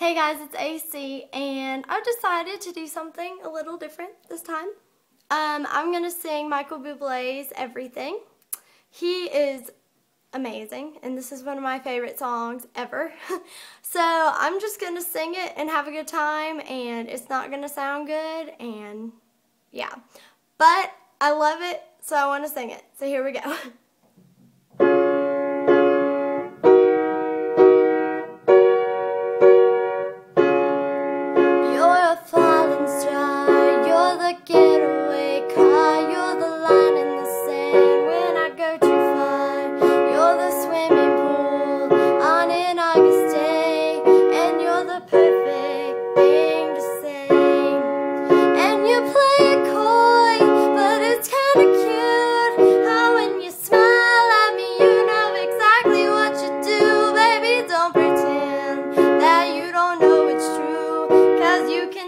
Hey guys, it's AC, and I've decided to do something a little different this time. Um, I'm going to sing Michael Bublé's Everything. He is amazing, and this is one of my favorite songs ever. so I'm just going to sing it and have a good time, and it's not going to sound good, and yeah. But I love it, so I want to sing it. So here we go.